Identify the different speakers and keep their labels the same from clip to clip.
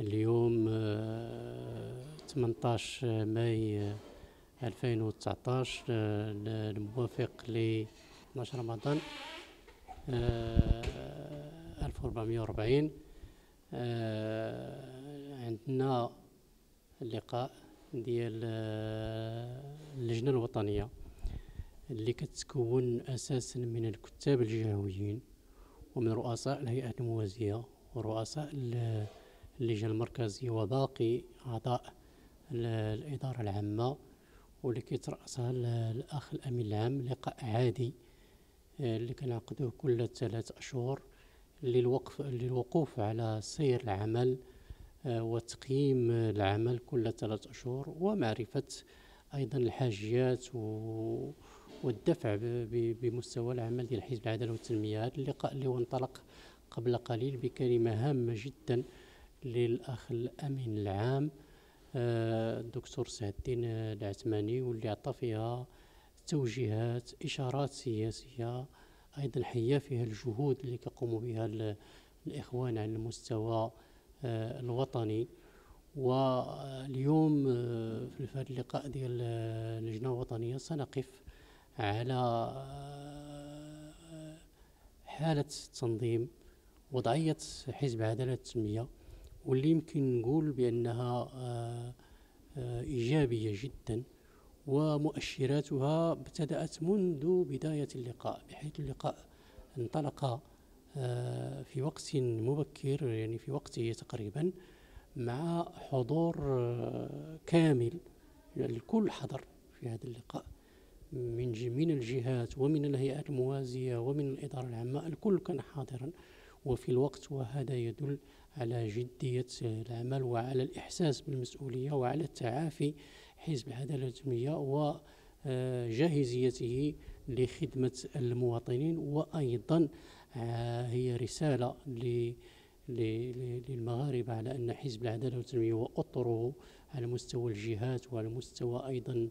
Speaker 1: اليوم 18 ماي 2019 الموافق ل 12 رمضان 1440 عندنا اللقاء ديال اللجنة الوطنية اللي كتكون أساسا من الكتاب الجهويين ومن رؤساء الهيئات الموازية ورؤساء اللجنة المركزية وباقي أعضاء الإدارة العامة واللي كيترأسها الأخ الأمين العام لقاء عادي آه، اللي كنعقدوه كل ثلاث أشهر للوقف للوقوف على سير العمل آه، وتقييم العمل كل ثلاث أشهر ومعرفة أيضا الحاجيات والدفع بمستوى العمل ديال حزب العدالة والتنمية. هذا اللقاء اللي هو انطلق قبل قليل بكلمة هامة جدا للأخ الأمين العام آه، الدكتور سعد الدين العثماني واللي عطى فيها توجيهات إشارات سياسية أيضا حيا فيها الجهود اللي كيقوموا بها الإخوان على المستوى آه، الوطني. واليوم آه، في هذا اللقاء ديال اللجنة الوطنية سنقف على حالة تنظيم وضعية حزب عدالة التنمية. واللي يمكن نقول بأنها آه، آه، إيجابية جدا ومؤشراتها ابتدأت منذ بداية اللقاء بحيث اللقاء انطلق آه، في وقت مبكر يعني في وقته تقريبا مع حضور كامل الكل حضر في هذا اللقاء من من الجهات ومن الهيئات الموازية ومن الإدارة العامة الكل كان حاضرا. وفي الوقت وهذا يدل على جدية العمل وعلى الإحساس بالمسؤولية وعلى التعافي حزب العدالة والتنمية وجاهزيته لخدمة المواطنين. وأيضا آه، هي رسالة للمغاربة على أن حزب العدالة والتنمية وأطره على مستوى الجهات وعلى مستوى أيضا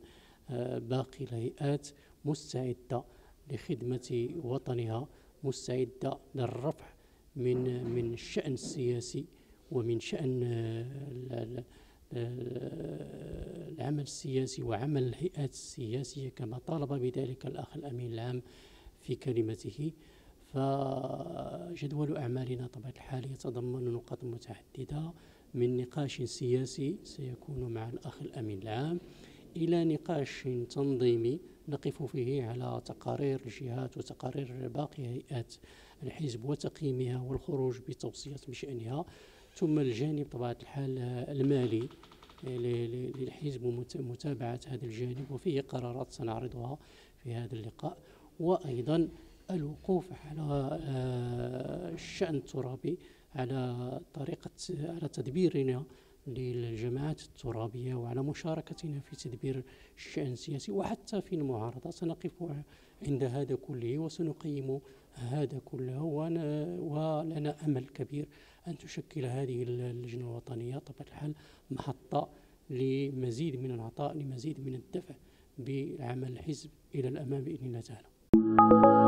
Speaker 1: آه، باقي الهيئات مستعدة لخدمة وطنها مستعدة للرفع من من الشأن السياسي ومن شأن العمل السياسي وعمل الهيئات السياسية كما طالب بذلك الأخ الأمين العام في كلمته. فجدول أعمالنا طبعا الحال يتضمن نقاط متعددة من نقاش سياسي سيكون مع الأخ الأمين العام إلى نقاش تنظيمي نقف فيه على تقارير الجهات وتقارير باقي هيئات. الحزب وتقييمها والخروج بتوصيات بشأنها ثم الجانب طبيعة الحال المالي للحزب ومتابعة هذا الجانب وفيه قرارات سنعرضها في هذا اللقاء. وأيضا الوقوف على آه، الشأن الترابي على طريقة على تدبيرنا للجماعات الترابية وعلى مشاركتنا في تدبير الشأن السياسي. وحتى في المعارضة سنقف عند هذا كله وسنقيم هذا كله ولنا أمل كبير أن تشكل هذه اللجنة الوطنية. طبعا الحال محطة لمزيد من العطاء لمزيد من الدفع بعمل الحزب إلى الأمام بإذن الله تعالى.